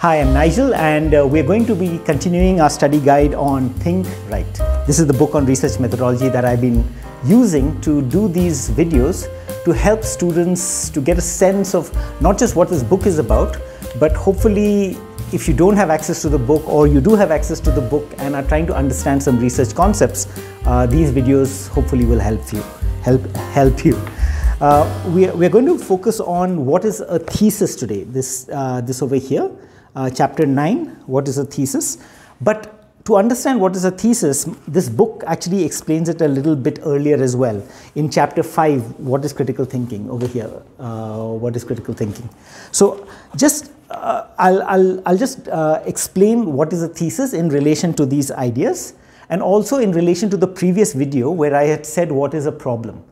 Hi, I'm Nigel, and uh, we're going to be continuing our study guide on Think Write. This is the book on research methodology that I've been using to do these videos to help students to get a sense of not just what this book is about, but hopefully if you don't have access to the book or you do have access to the book and are trying to understand some research concepts, uh, these videos hopefully will help you. Help, help you. Uh, we, are, going to focus on what is a thesis today. This, uh, this over here, uh, chapter 9, what is a thesis. But to understand what is a thesis, this book actually explains it a little bit earlier as well. In chapter 5, what is critical thinking over here? Uh, what is critical thinking? So just uh, I'll, I'll, I'll just uh, explain what is a thesis in relation to these ideas and also in relation to the previous video where I had said what is a problem.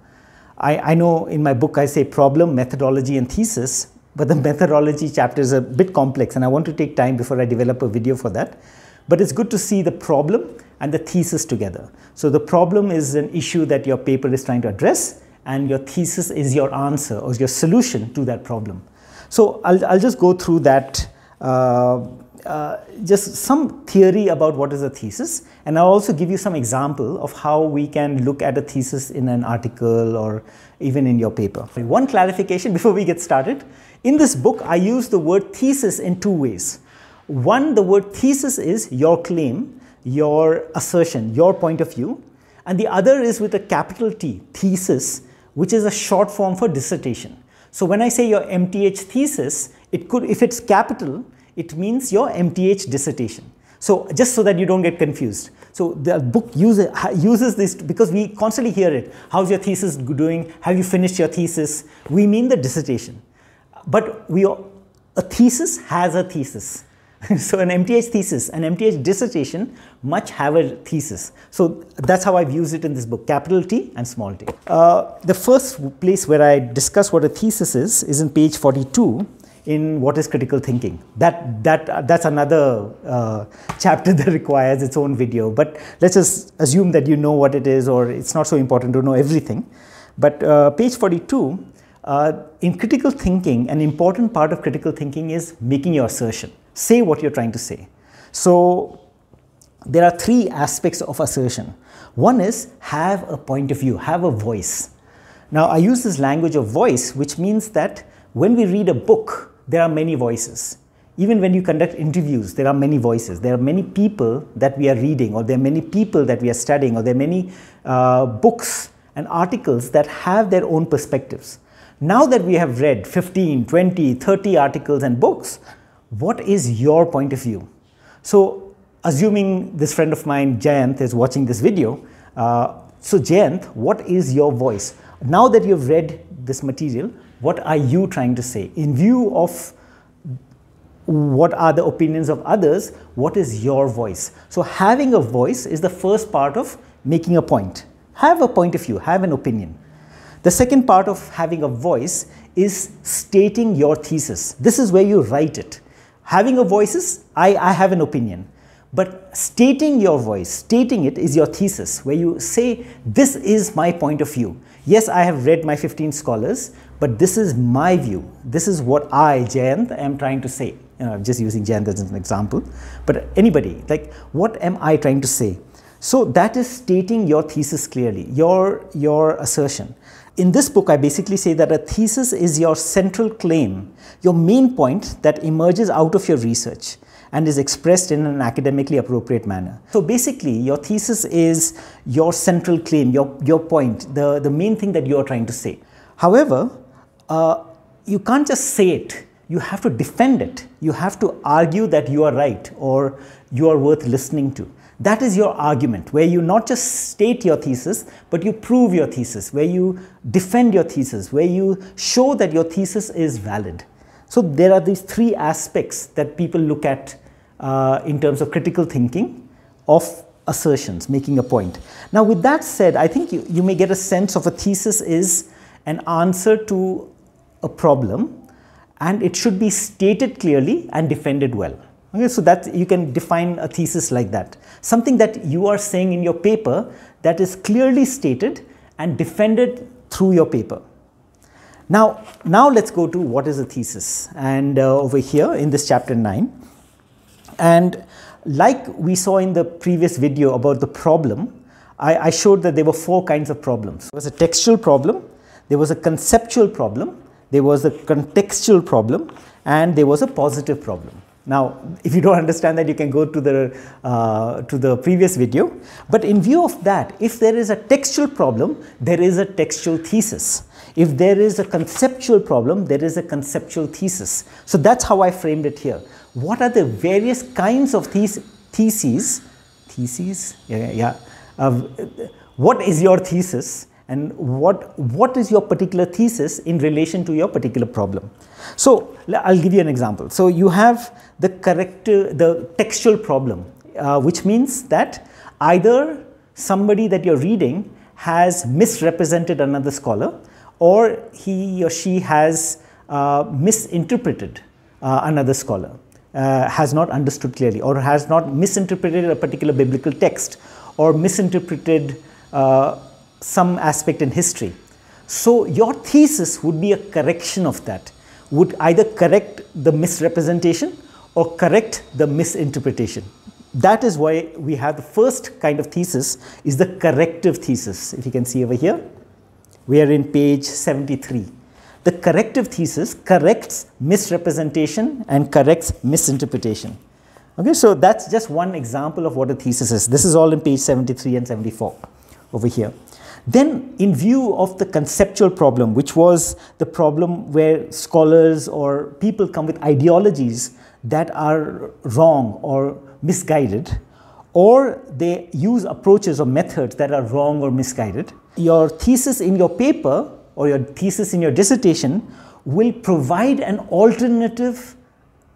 I, I know in my book I say problem, methodology and thesis, but the methodology chapter is a bit complex and I want to take time before I develop a video for that. But it's good to see the problem and the thesis together. So the problem is an issue that your paper is trying to address and your thesis is your answer or your solution to that problem. So I'll, I'll just go through that, uh, uh, just some theory about what is a thesis, and I'll also give you some example of how we can look at a thesis in an article or even in your paper. One clarification before we get started. In this book, I use the word thesis in two ways. One, the word thesis is your claim, your assertion, your point of view, and the other is with a capital T, thesis, which is a short form for dissertation. So when I say your MTH thesis, it could, if it's capital, it means your MTH dissertation. So just so that you don't get confused. So the book uses, uses this because we constantly hear it. How's your thesis doing? Have you finished your thesis? We mean the dissertation. But we, a thesis has a thesis. so an MTH thesis, an MTH dissertation much have a thesis. So that's how I've used it in this book, capital T and small t. Uh, the first place where I discuss what a thesis is, is in page 42 in what is critical thinking. That, that, that's another uh, chapter that requires its own video. But let's just assume that you know what it is or it's not so important to know everything. But uh, page 42, uh, in critical thinking, an important part of critical thinking is making your assertion say what you're trying to say. So there are three aspects of assertion. One is have a point of view, have a voice. Now I use this language of voice, which means that when we read a book, there are many voices. Even when you conduct interviews, there are many voices. There are many people that we are reading, or there are many people that we are studying, or there are many uh, books and articles that have their own perspectives. Now that we have read 15, 20, 30 articles and books, what is your point of view? So assuming this friend of mine, Jayant, is watching this video, uh, so Jayant, what is your voice? Now that you've read this material, what are you trying to say? In view of what are the opinions of others, what is your voice? So having a voice is the first part of making a point. Have a point of view, have an opinion. The second part of having a voice is stating your thesis. This is where you write it having a voice is, I, I have an opinion. But stating your voice, stating it is your thesis, where you say, this is my point of view. Yes, I have read my 15 scholars, but this is my view. This is what I, Jayant, am trying to say. You know, I'm just using Jayant as an example. But anybody, like, what am I trying to say? So that is stating your thesis clearly, your, your assertion. In this book, I basically say that a thesis is your central claim, your main point that emerges out of your research and is expressed in an academically appropriate manner. So basically, your thesis is your central claim, your, your point, the, the main thing that you are trying to say. However, uh, you can't just say it, you have to defend it. You have to argue that you are right or you are worth listening to. That is your argument, where you not just state your thesis, but you prove your thesis, where you defend your thesis, where you show that your thesis is valid. So there are these three aspects that people look at uh, in terms of critical thinking of assertions, making a point. Now with that said, I think you, you may get a sense of a thesis is an answer to a problem and it should be stated clearly and defended well. Okay, so that you can define a thesis like that. Something that you are saying in your paper that is clearly stated and defended through your paper. Now, now let's go to what is a thesis. And uh, over here in this chapter 9, And like we saw in the previous video about the problem, I, I showed that there were four kinds of problems. There was a textual problem, there was a conceptual problem, there was a contextual problem, and there was a positive problem. Now, if you don't understand that, you can go to the, uh, to the previous video. But in view of that, if there is a textual problem, there is a textual thesis. If there is a conceptual problem, there is a conceptual thesis. So that's how I framed it here. What are the various kinds of thes theses? Theses? Yeah, yeah. Uh, what is your thesis? And what, what is your particular thesis in relation to your particular problem. So I'll give you an example. So you have the correct, the textual problem, uh, which means that either somebody that you're reading has misrepresented another scholar or he or she has uh, misinterpreted uh, another scholar, uh, has not understood clearly or has not misinterpreted a particular biblical text or misinterpreted uh, some aspect in history. So your thesis would be a correction of that, would either correct the misrepresentation or correct the misinterpretation. That is why we have the first kind of thesis is the corrective thesis. If you can see over here, we are in page 73. The corrective thesis corrects misrepresentation and corrects misinterpretation. Okay, so that's just one example of what a thesis is. This is all in page 73 and 74 over here. Then, in view of the conceptual problem, which was the problem where scholars or people come with ideologies that are wrong or misguided, or they use approaches or methods that are wrong or misguided, your thesis in your paper or your thesis in your dissertation will provide an alternative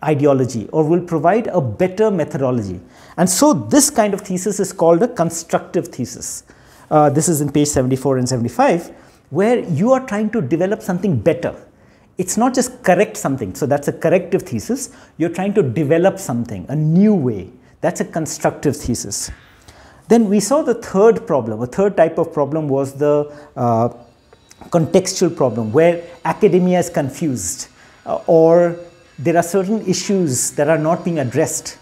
ideology or will provide a better methodology. And so this kind of thesis is called a constructive thesis uh, this is in page 74 and 75, where you are trying to develop something better. It's not just correct something, so that's a corrective thesis. You're trying to develop something, a new way. That's a constructive thesis. Then we saw the third problem. A third type of problem was the uh, contextual problem, where academia is confused uh, or there are certain issues that are not being addressed.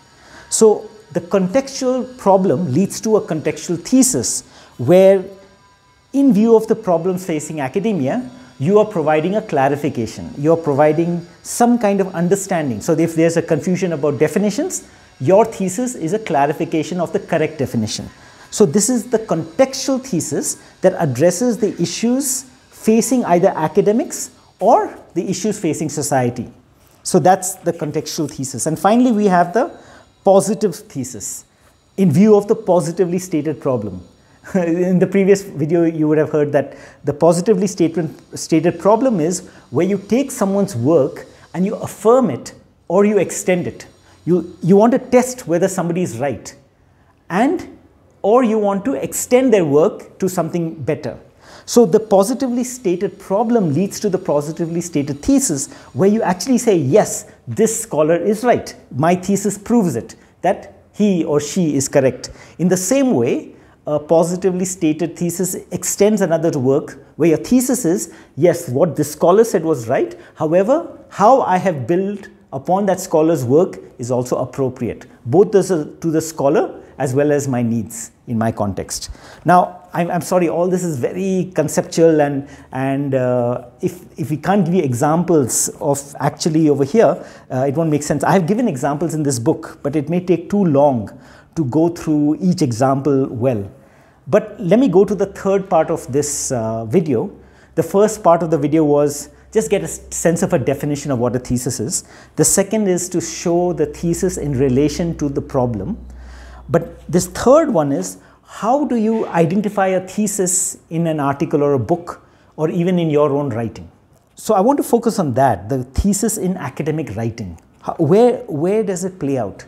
So the contextual problem leads to a contextual thesis where in view of the problems facing academia, you are providing a clarification. You are providing some kind of understanding. So if there's a confusion about definitions, your thesis is a clarification of the correct definition. So this is the contextual thesis that addresses the issues facing either academics or the issues facing society. So that's the contextual thesis. And finally, we have the positive thesis in view of the positively stated problem. in the previous video, you would have heard that the positively stated problem is where you take someone's work and you affirm it or you extend it. You, you want to test whether somebody is right and or you want to extend their work to something better. So the positively stated problem leads to the positively stated thesis where you actually say, yes, this scholar is right. My thesis proves it, that he or she is correct. In the same way, a positively stated thesis extends another work where your thesis is, yes, what this scholar said was right. However, how I have built upon that scholar's work is also appropriate, both to the scholar as well as my needs in my context. Now, I'm, I'm sorry, all this is very conceptual and, and uh, if, if we can't give you examples of actually over here, uh, it won't make sense. I have given examples in this book, but it may take too long to go through each example well. But let me go to the third part of this uh, video. The first part of the video was just get a sense of a definition of what a thesis is. The second is to show the thesis in relation to the problem. But this third one is how do you identify a thesis in an article or a book or even in your own writing? So I want to focus on that, the thesis in academic writing. How, where, where does it play out?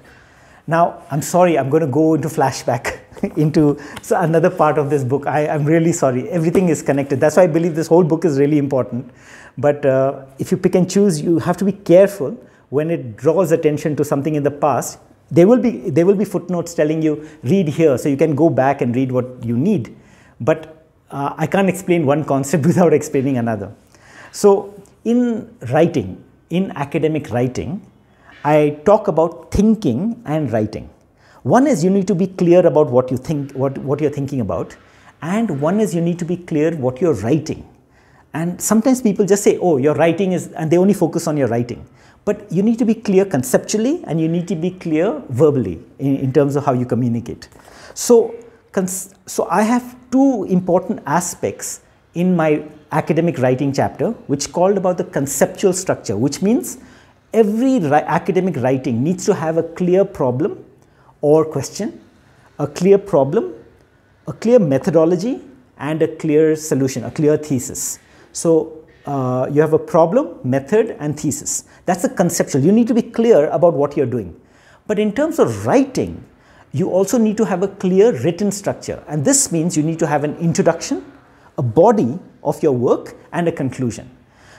Now, I'm sorry, I'm going to go into flashback into another part of this book. I, am really sorry. Everything is connected. That's why I believe this whole book is really important. But uh, if you pick and choose, you have to be careful when it draws attention to something in the past. There will be there will be footnotes telling you read here, so you can go back and read what you need. But uh, I can't explain one concept without explaining another. So in writing, in academic writing, I talk about thinking and writing. One is you need to be clear about what you think, what, what you're thinking about, and one is you need to be clear what you're writing. And sometimes people just say, oh, your writing is, and they only focus on your writing. But you need to be clear conceptually and you need to be clear verbally in, in terms of how you communicate. So, so I have two important aspects in my academic writing chapter, which called about the conceptual structure, which means every academic writing needs to have a clear problem or question, a clear problem, a clear methodology, and a clear solution, a clear thesis. So uh, you have a problem, method, and thesis. That's the conceptual. You need to be clear about what you're doing. But in terms of writing, you also need to have a clear written structure. And this means you need to have an introduction, a body of your work, and a conclusion.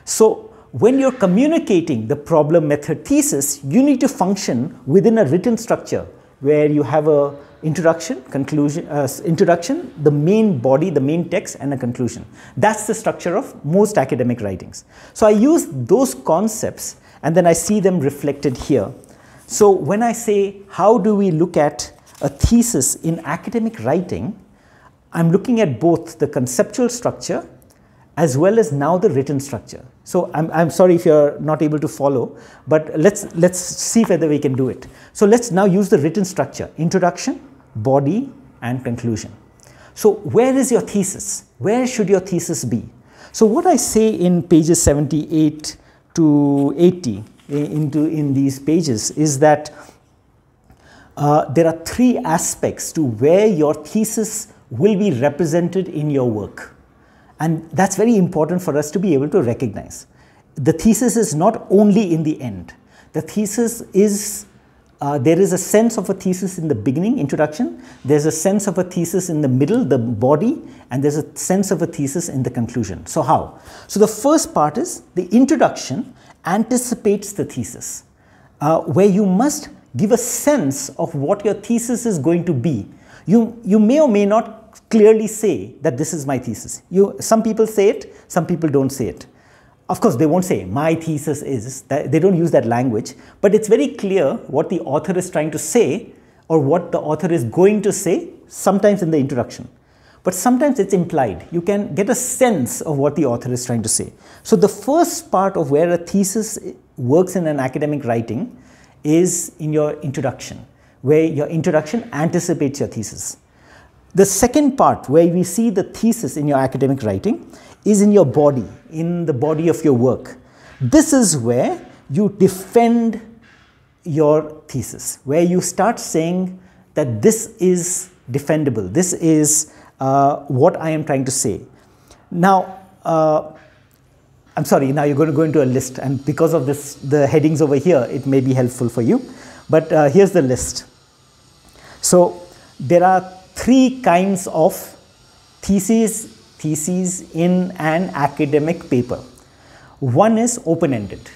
So when you're communicating the problem, method, thesis, you need to function within a written structure where you have a introduction, conclusion, uh, introduction, the main body, the main text, and a conclusion. That's the structure of most academic writings. So I use those concepts and then I see them reflected here. So when I say, how do we look at a thesis in academic writing, I'm looking at both the conceptual structure as well as now the written structure. So I'm, I'm sorry if you're not able to follow, but let's, let's see whether we can do it. So let's now use the written structure, introduction, body and conclusion. So where is your thesis? Where should your thesis be? So what I say in pages 78 to 80 into in these pages is that uh, there are three aspects to where your thesis will be represented in your work. And that's very important for us to be able to recognize. The thesis is not only in the end. The thesis is, uh, there is a sense of a thesis in the beginning, introduction. There's a sense of a thesis in the middle, the body, and there's a sense of a thesis in the conclusion. So how? So the first part is the introduction anticipates the thesis, uh, where you must give a sense of what your thesis is going to be. You, you may or may not clearly say that this is my thesis. You, some people say it, some people don't say it. Of course, they won't say my thesis is, they don't use that language, but it's very clear what the author is trying to say or what the author is going to say, sometimes in the introduction. But sometimes it's implied. You can get a sense of what the author is trying to say. So the first part of where a thesis works in an academic writing is in your introduction, where your introduction anticipates your thesis. The second part where we see the thesis in your academic writing is in your body, in the body of your work. This is where you defend your thesis, where you start saying that this is defendable, this is uh, what I am trying to say. Now, uh, I'm sorry, now you're going to go into a list, and because of this, the headings over here, it may be helpful for you. But uh, here's the list. So, there are three kinds of theses, theses in an academic paper. One is open-ended.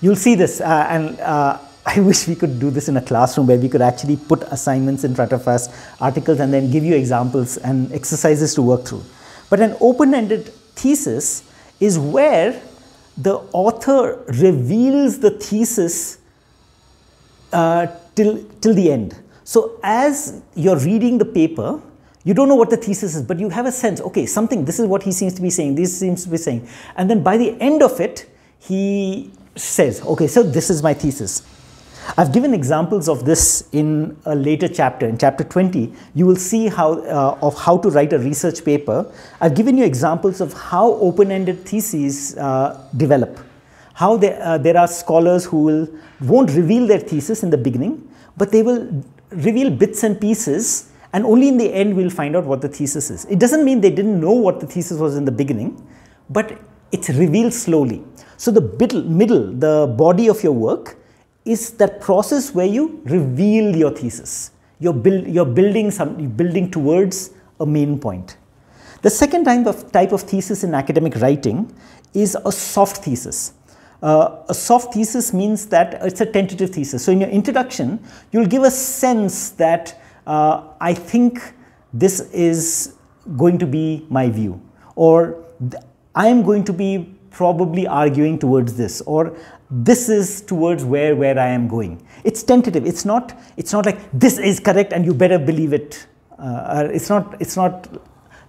You'll see this, uh, and uh, I wish we could do this in a classroom where we could actually put assignments in front of us, articles, and then give you examples and exercises to work through. But an open-ended thesis is where the author reveals the thesis uh, till, till the end. So as you're reading the paper, you don't know what the thesis is, but you have a sense, okay, something, this is what he seems to be saying, this seems to be saying. And then by the end of it, he says, okay, so this is my thesis. I've given examples of this in a later chapter. In chapter 20, you will see how uh, of how to write a research paper. I've given you examples of how open-ended theses uh, develop. How they, uh, there are scholars who will, won't reveal their thesis in the beginning, but they will reveal bits and pieces and only in the end we'll find out what the thesis is. It doesn't mean they didn't know what the thesis was in the beginning, but it's revealed slowly. So the middle, the body of your work is that process where you reveal your thesis. You're, build, you're building some, you're building towards a main point. The second type of, type of thesis in academic writing is a soft thesis. Uh, a soft thesis means that it's a tentative thesis. So in your introduction, you'll give a sense that uh, I think this is going to be my view or I am going to be probably arguing towards this or this is towards where, where I am going. It's tentative. It's not, it's not like this is correct and you better believe it. Uh, it's not, it's not,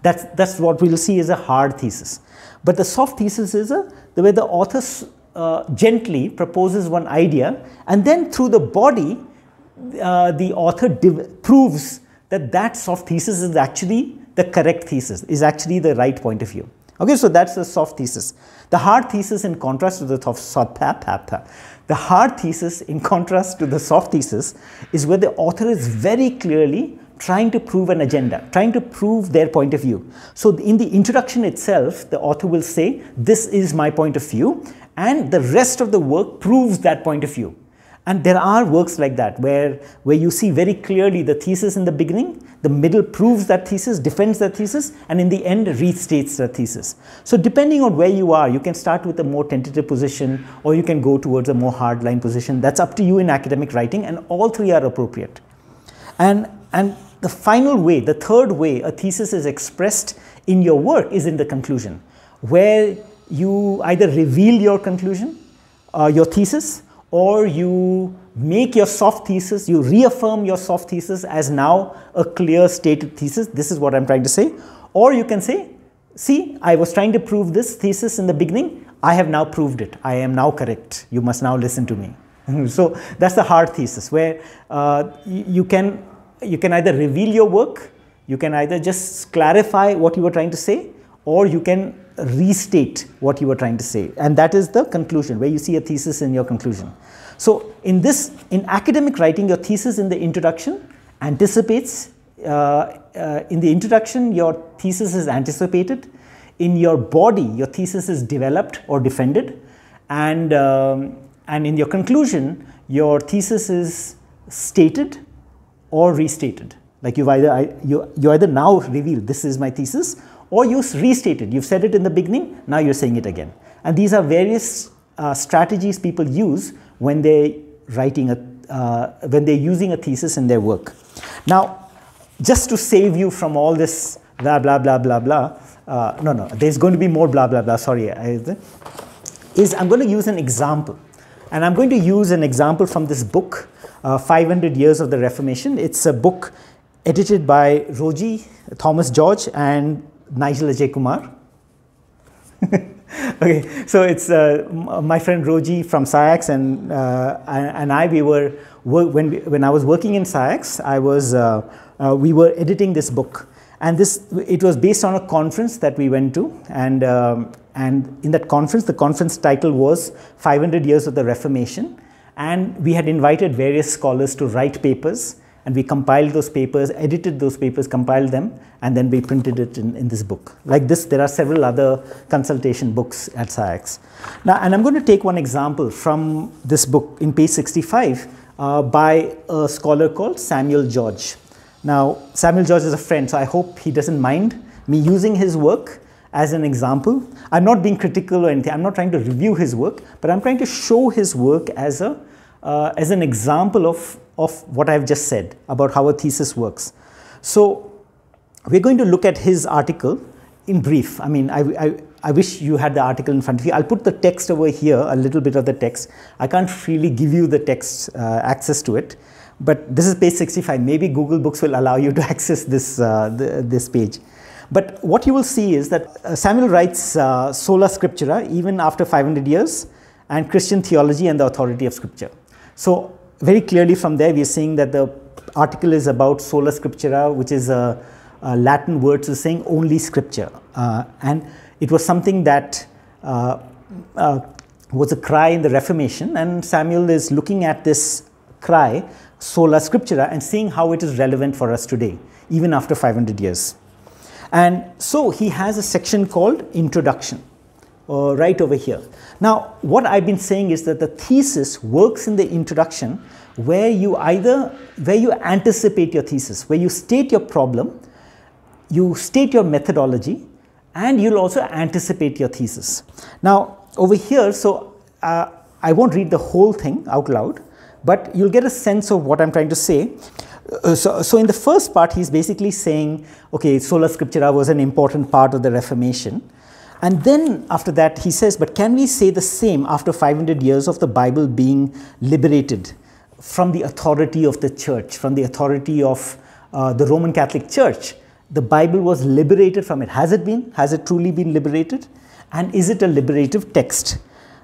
that's, that's what we'll see as a hard thesis. But the soft thesis is a, the way the author uh, gently proposes one idea and then through the body, uh, the author proves that that soft thesis is actually the correct thesis, is actually the right point of view. Okay, so that's the soft thesis. The hard thesis in contrast to the soft the hard thesis in contrast to the soft thesis is where the author is very clearly trying to prove an agenda, trying to prove their point of view. So in the introduction itself, the author will say, this is my point of view, and the rest of the work proves that point of view. And there are works like that where, where you see very clearly the thesis in the beginning, the middle proves that thesis, defends that thesis, and in the end restates that thesis. So depending on where you are, you can start with a more tentative position or you can go towards a more hardline position. That's up to you in academic writing and all three are appropriate. And, and the final way, the third way a thesis is expressed in your work is in the conclusion, where you either reveal your conclusion, uh, your thesis, or you make your soft thesis, you reaffirm your soft thesis as now a clear stated thesis. This is what I'm trying to say. Or you can say, see, I was trying to prove this thesis in the beginning. I have now proved it. I am now correct. You must now listen to me. so that's the hard thesis where uh, you can you can either reveal your work, you can either just clarify what you were trying to say, or you can restate what you were trying to say. And that is the conclusion, where you see a thesis in your conclusion. So in this, in academic writing, your thesis in the introduction anticipates, uh, uh, in the introduction, your thesis is anticipated. In your body, your thesis is developed or defended. And, um, and in your conclusion, your thesis is stated or restated. Like you've either, you, you either now reveal this is my thesis or you restate it. You've said it in the beginning, now you're saying it again. And these are various uh, strategies people use when they're writing a, uh, when they're using a thesis in their work. Now, just to save you from all this blah, blah, blah, blah, blah, uh, no, no, there's going to be more blah, blah, blah, sorry, is I'm going to use an example. And I'm going to use an example from this book, uh, 500 Years of the Reformation. It's a book edited by Roji, Thomas George, and Nigel Ajay Kumar. okay, so it's uh, my friend Roji from SAIACS and, uh, and I, we were, when, we, when I was working in SAIACS, I was, uh, uh, we were editing this book. And this, it was based on a conference that we went to. And, um, and in that conference, the conference title was 500 Years of the Reformation. And we had invited various scholars to write papers and we compiled those papers, edited those papers, compiled them, and then we printed it in, in this book. Like this, there are several other consultation books at SAIACS. Now, and I'm going to take one example from this book in page 65 uh, by a scholar called Samuel George. Now, Samuel George is a friend, so I hope he doesn't mind me using his work as an example. I'm not being critical or anything, I'm not trying to review his work, but I'm trying to show his work as, a, uh, as an example of of what I've just said about how a thesis works. So we're going to look at his article in brief. I mean, I, I, I, wish you had the article in front of you. I'll put the text over here, a little bit of the text. I can't really give you the text uh, access to it, but this is page 65. Maybe Google Books will allow you to access this, uh, the, this page. But what you will see is that uh, Samuel writes uh, sola scriptura even after 500 years and Christian theology and the authority of scripture. So very clearly from there we are seeing that the article is about sola scriptura which is a, a Latin word to saying only scripture uh, and it was something that uh, uh, was a cry in the Reformation and Samuel is looking at this cry sola scriptura and seeing how it is relevant for us today even after 500 years. And so he has a section called introduction uh, right over here. Now, what I've been saying is that the thesis works in the introduction where you either, where you anticipate your thesis, where you state your problem, you state your methodology, and you'll also anticipate your thesis. Now, over here, so uh, I won't read the whole thing out loud, but you'll get a sense of what I'm trying to say. Uh, so, so in the first part, he's basically saying, okay, sola scriptura was an important part of the Reformation. And then after that, he says, but can we say the same after 500 years of the Bible being liberated from the authority of the church, from the authority of uh, the Roman Catholic Church? The Bible was liberated from it. Has it been? Has it truly been liberated? And is it a liberative text?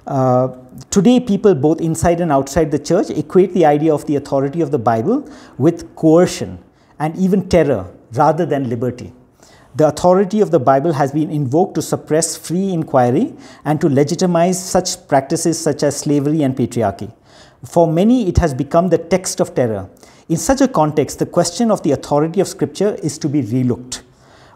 Uh, today, people both inside and outside the church equate the idea of the authority of the Bible with coercion and even terror rather than liberty. The authority of the Bible has been invoked to suppress free inquiry and to legitimize such practices such as slavery and patriarchy. For many, it has become the text of terror. In such a context, the question of the authority of Scripture is to be relooked.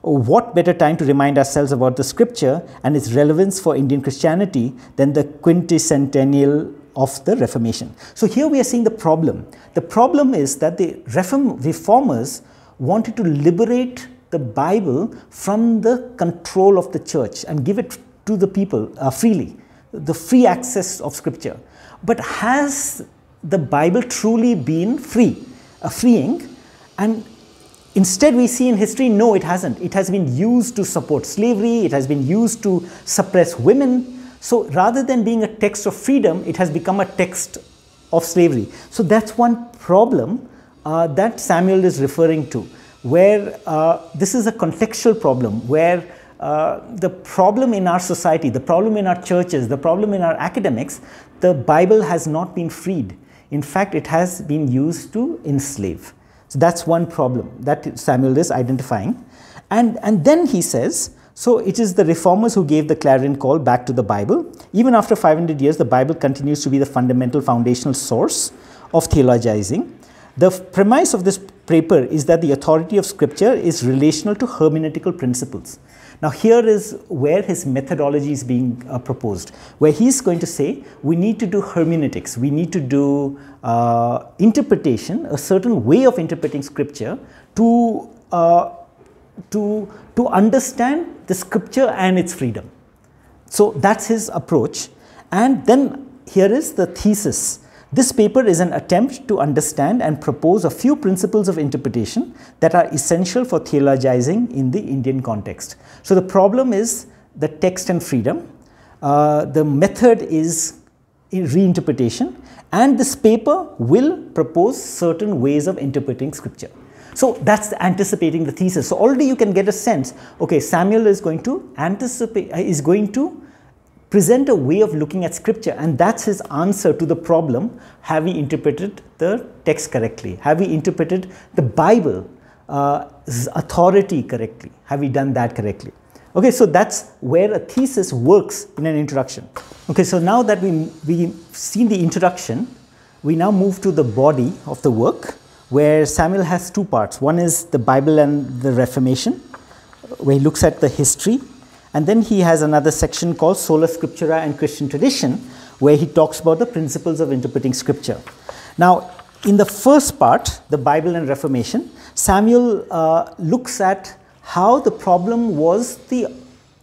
What better time to remind ourselves about the Scripture and its relevance for Indian Christianity than the quinticentennial of the Reformation? So, here we are seeing the problem. The problem is that the reform, reformers wanted to liberate the Bible from the control of the church and give it to the people uh, freely, the free access of Scripture. But has the Bible truly been free, uh, freeing? And instead, we see in history, no, it hasn't. It has been used to support slavery, it has been used to suppress women. So rather than being a text of freedom, it has become a text of slavery. So that's one problem uh, that Samuel is referring to where uh, this is a contextual problem where uh, the problem in our society, the problem in our churches, the problem in our academics, the Bible has not been freed. In fact, it has been used to enslave. So that's one problem that Samuel is identifying. And, and then he says, so it is the reformers who gave the clarion call back to the Bible. Even after 500 years, the Bible continues to be the fundamental foundational source of theologizing. The premise of this paper is that the authority of scripture is relational to hermeneutical principles. Now, here is where his methodology is being uh, proposed, where he's going to say we need to do hermeneutics, we need to do uh, interpretation, a certain way of interpreting scripture to, uh, to, to understand the scripture and its freedom. So, that's his approach. And then here is the thesis this paper is an attempt to understand and propose a few principles of interpretation that are essential for theologizing in the Indian context. So the problem is the text and freedom. Uh, the method is reinterpretation and this paper will propose certain ways of interpreting scripture. So that's anticipating the thesis. So already you can get a sense, okay, Samuel is going to anticipate, is going to present a way of looking at scripture and that's his answer to the problem have we interpreted the text correctly? Have we interpreted the bible uh, authority correctly? Have we done that correctly? Okay so that's where a thesis works in an introduction. Okay so now that we we've seen the introduction we now move to the body of the work where samuel has two parts. One is the bible and the reformation where he looks at the history and then he has another section called Sola Scriptura and Christian Tradition, where he talks about the principles of interpreting scripture. Now, in the first part, the Bible and Reformation, Samuel uh, looks at how the problem was the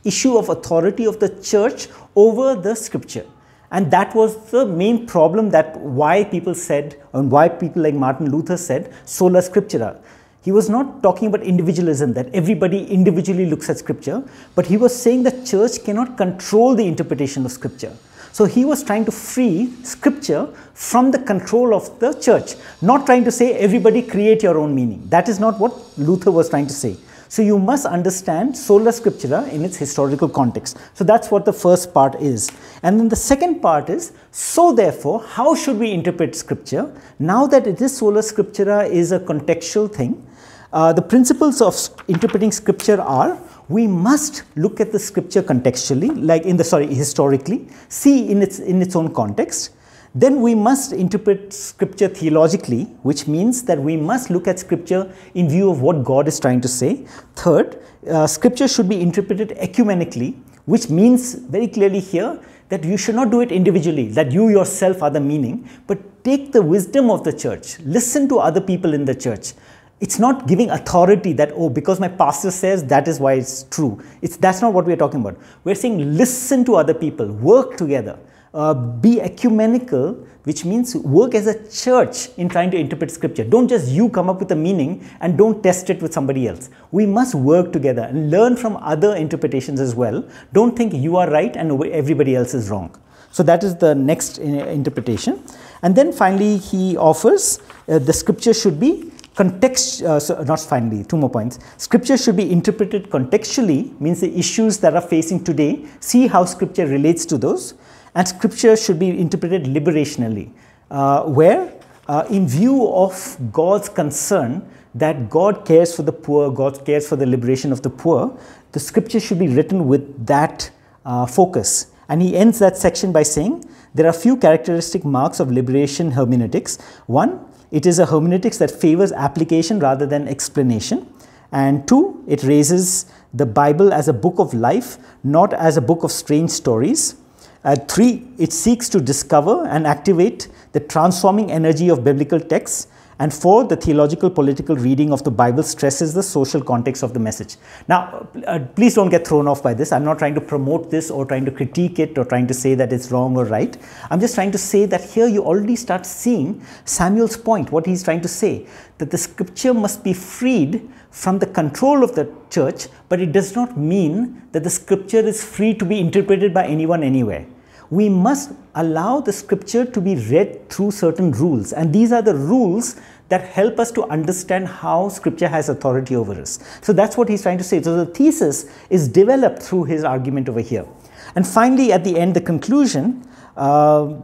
issue of authority of the church over the scripture. And that was the main problem that why people said, and why people like Martin Luther said, sola scriptura. He was not talking about individualism, that everybody individually looks at scripture, but he was saying that church cannot control the interpretation of scripture. So he was trying to free scripture from the control of the church, not trying to say everybody create your own meaning. That is not what Luther was trying to say. So you must understand sola scriptura in its historical context. So that's what the first part is. And then the second part is, so therefore, how should we interpret scripture? Now that it is sola scriptura is a contextual thing, uh, the principles of interpreting scripture are we must look at the scripture contextually, like in the sorry, historically, see in its in its own context. Then we must interpret scripture theologically, which means that we must look at scripture in view of what God is trying to say. Third, uh, scripture should be interpreted ecumenically, which means very clearly here that you should not do it individually, that you yourself are the meaning, but take the wisdom of the church, listen to other people in the church, it's not giving authority that oh because my pastor says that is why it's true it's that's not what we're talking about we're saying listen to other people work together uh, be ecumenical, which means work as a church in trying to interpret scripture. Don't just you come up with a meaning and don't test it with somebody else. We must work together and learn from other interpretations as well. Don't think you are right and everybody else is wrong. So that is the next uh, interpretation. And then finally, he offers uh, the scripture should be context, uh, so not finally, two more points. Scripture should be interpreted contextually, means the issues that are facing today, see how scripture relates to those and scripture should be interpreted liberationally, uh, where uh, in view of God's concern that God cares for the poor, God cares for the liberation of the poor, the scripture should be written with that uh, focus. And he ends that section by saying, there are few characteristic marks of liberation hermeneutics. One, it is a hermeneutics that favors application rather than explanation. And two, it raises the Bible as a book of life, not as a book of strange stories. Uh, three, it seeks to discover and activate the transforming energy of biblical texts. And four, the theological political reading of the Bible stresses the social context of the message. Now, uh, please don't get thrown off by this. I'm not trying to promote this or trying to critique it or trying to say that it's wrong or right. I'm just trying to say that here you already start seeing Samuel's point, what he's trying to say, that the scripture must be freed from the control of the church, but it does not mean that the scripture is free to be interpreted by anyone anywhere we must allow the scripture to be read through certain rules. And these are the rules that help us to understand how scripture has authority over us. So that's what he's trying to say. So the thesis is developed through his argument over here. And finally, at the end, the conclusion, uh,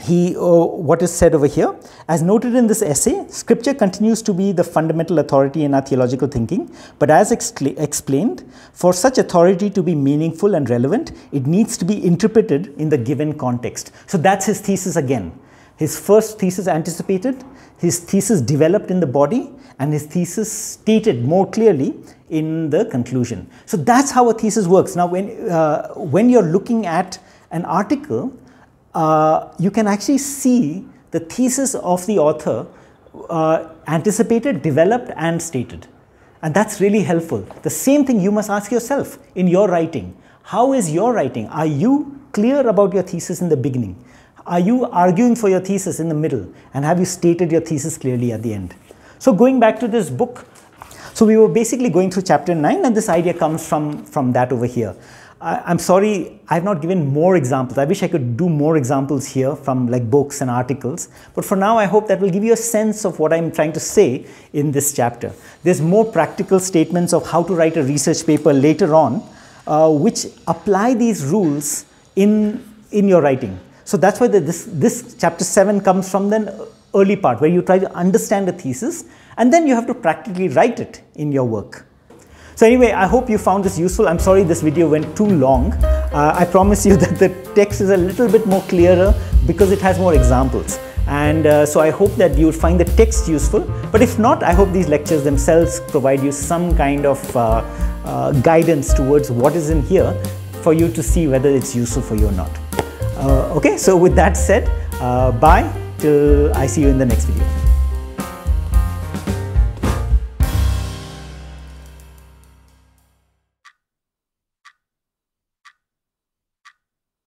he, uh, what is said over here, as noted in this essay, scripture continues to be the fundamental authority in our theological thinking, but as explained, for such authority to be meaningful and relevant, it needs to be interpreted in the given context. So that's his thesis again. His first thesis anticipated, his thesis developed in the body, and his thesis stated more clearly in the conclusion. So that's how a thesis works. Now, when, uh, when you're looking at an article, uh, you can actually see the thesis of the author uh, anticipated, developed, and stated. And that's really helpful. The same thing you must ask yourself in your writing. How is your writing? Are you clear about your thesis in the beginning? Are you arguing for your thesis in the middle? And have you stated your thesis clearly at the end? So going back to this book, so we were basically going through chapter 9 and this idea comes from, from that over here. I, am sorry, I've not given more examples. I wish I could do more examples here from like books and articles. But for now, I hope that will give you a sense of what I'm trying to say in this chapter. There's more practical statements of how to write a research paper later on, uh, which apply these rules in, in your writing. So that's why the, this, this chapter 7 comes from the early part where you try to understand the thesis and then you have to practically write it in your work. So anyway, I hope you found this useful. I'm sorry this video went too long. Uh, I promise you that the text is a little bit more clearer because it has more examples. And uh, so I hope that you would find the text useful. But if not, I hope these lectures themselves provide you some kind of uh, uh guidance towards what is in here for you to see whether it's useful for you or not. Uh, okay, so with that said, uh, bye till I see you in the next video.